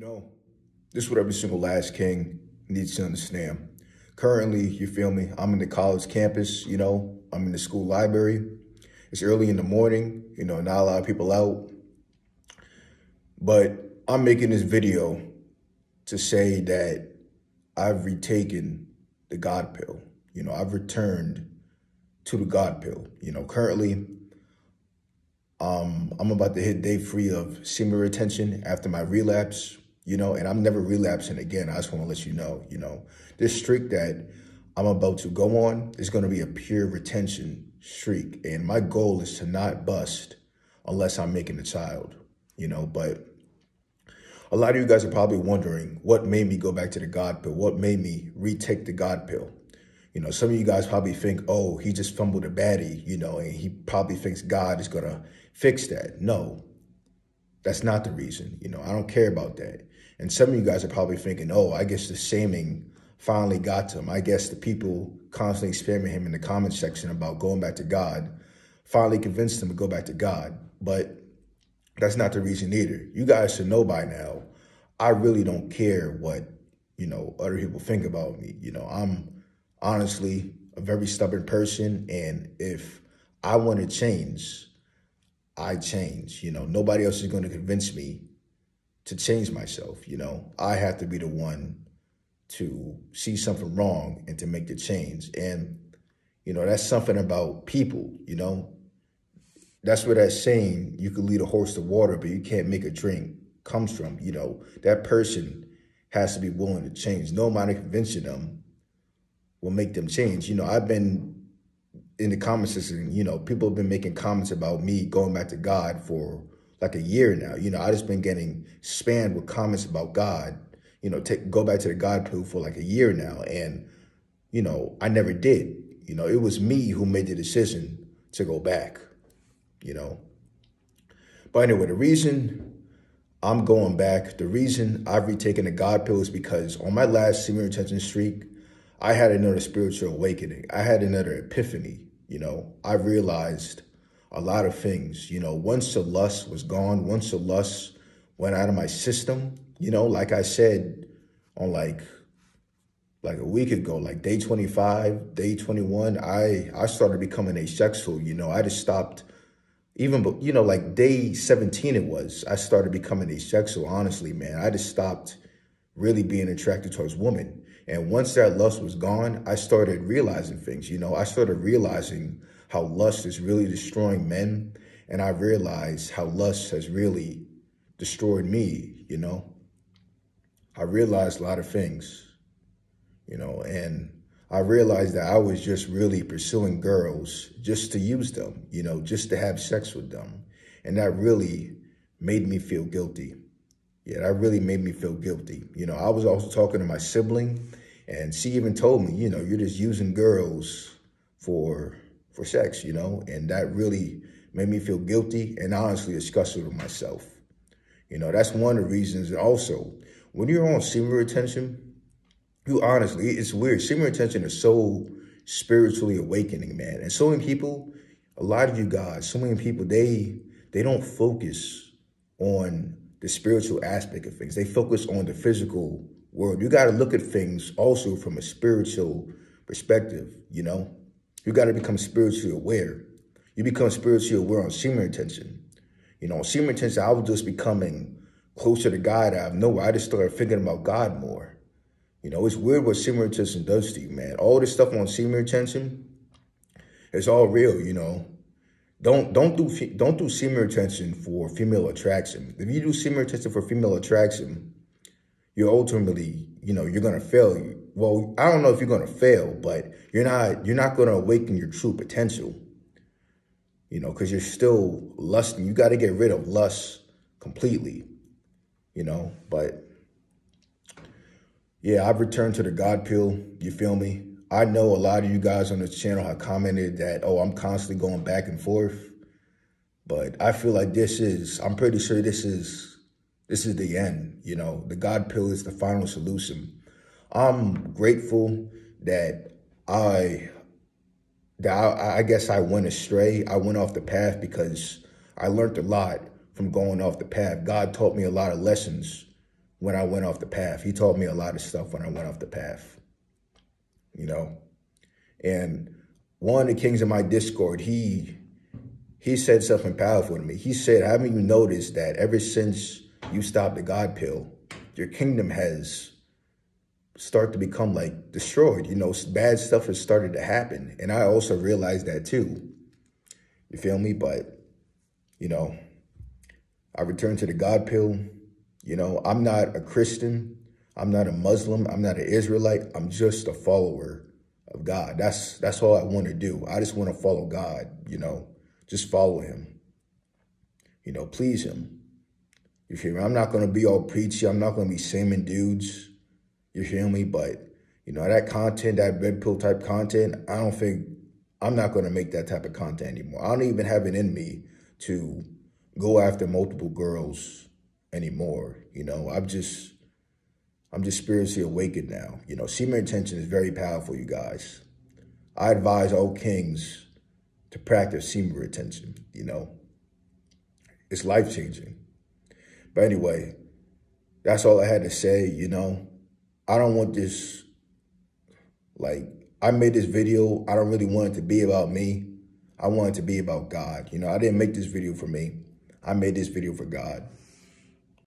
You know, this is what every single last king needs to understand. Currently, you feel me? I'm in the college campus, you know, I'm in the school library. It's early in the morning, you know, not a lot of people out. But I'm making this video to say that I've retaken the God pill. You know, I've returned to the God pill. You know, currently, um, I'm about to hit day three of semen retention after my relapse you know, and I'm never relapsing again. I just want to let you know, you know, this streak that I'm about to go on is going to be a pure retention streak. And my goal is to not bust unless I'm making a child, you know, but a lot of you guys are probably wondering what made me go back to the God pill? What made me retake the God pill? You know, some of you guys probably think, oh, he just fumbled a baddie, you know, and he probably thinks God is going to fix that. No, that's not the reason. You know, I don't care about that. And some of you guys are probably thinking, oh, I guess the shaming finally got to him. I guess the people constantly spamming him in the comment section about going back to God finally convinced him to go back to God. But that's not the reason either. You guys should know by now, I really don't care what, you know, other people think about me. You know, I'm honestly a very stubborn person. And if I want to change, I change. You know, nobody else is going to convince me to change myself. You know, I have to be the one to see something wrong and to make the change. And, you know, that's something about people, you know. That's where that saying, you can lead a horse to water, but you can't make a drink comes from. You know, that person has to be willing to change. No amount of convincing them will make them change. You know, I've been in the comments section, you know, people have been making comments about me going back to God for like a year now. You know, I just been getting spammed with comments about God. You know, take go back to the God pill for like a year now, and you know, I never did. You know, it was me who made the decision to go back. You know, but anyway, the reason I'm going back, the reason I've retaken the God pill is because on my last semen retention streak, I had another spiritual awakening. I had another epiphany. You know, I realized a lot of things. You know, once the lust was gone, once the lust went out of my system, you know, like I said on like like a week ago, like day 25, day 21, I I started becoming asexual, you know. I just stopped even but you know, like day 17 it was. I started becoming asexual, honestly, man. I just stopped really being attracted towards women. And once that lust was gone, I started realizing things, you know. I started realizing how lust is really destroying men. And I realized how lust has really destroyed me, you know. I realized a lot of things, you know, and I realized that I was just really pursuing girls just to use them, you know, just to have sex with them. And that really made me feel guilty. Yeah, that really made me feel guilty. You know, I was also talking to my sibling, and she even told me, you know, you're just using girls for for sex, you know, and that really made me feel guilty and honestly disgusted with myself. You know, that's one of the reasons. Also, when you're on semen retention, you honestly, it's weird. Semen retention is so spiritually awakening, man. And so many people, a lot of you guys, so many people, they they don't focus on the spiritual aspect of things. They focus on the physical world. You got to look at things also from a spiritual perspective, you know? You got to become spiritually aware. You become spiritually aware on semen retention. You know, semen retention, I was just becoming closer to God out of nowhere. I just started thinking about God more. You know, it's weird what semen retention does to you, man. All this stuff on semen retention, it's all real, you know. Don't don't do don't do semen retention for female attraction. If you do semen retention for female attraction, you're ultimately, you know, you're gonna fail well, I don't know if you're going to fail, but you're not you're not going to awaken your true potential. You know, because you're still lusting. You got to get rid of lust completely. You know, but yeah, I've returned to the God pill. You feel me? I know a lot of you guys on this channel have commented that, oh, I'm constantly going back and forth. But I feel like this is, I'm pretty sure this is, this is the end. You know, the God pill is the final solution. I'm grateful that I that I, I, guess I went astray. I went off the path because I learned a lot from going off the path. God taught me a lot of lessons when I went off the path. He taught me a lot of stuff when I went off the path, you know. And one of the kings of my Discord, he he said something powerful to me. He said, haven't you noticed that ever since you stopped the God pill, your kingdom has start to become like destroyed. You know, bad stuff has started to happen. And I also realized that too. You feel me? But, you know, I returned to the God pill. You know, I'm not a Christian. I'm not a Muslim. I'm not an Israelite. I'm just a follower of God. That's that's all I want to do. I just want to follow God, you know, just follow him. You know, please him. You feel me? I'm not going to be all preachy. I'm not going to be shaming dudes. You feel me? But, you know, that content, that red pill type content, I don't think, I'm not going to make that type of content anymore. I don't even have it in me to go after multiple girls anymore. You know, I'm just, I'm just spiritually awakened now. You know, semen retention is very powerful, you guys. I advise all kings to practice semen retention, you know. It's life-changing. But anyway, that's all I had to say, you know. I don't want this, like, I made this video. I don't really want it to be about me. I want it to be about God. You know, I didn't make this video for me. I made this video for God.